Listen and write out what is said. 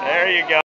There you go.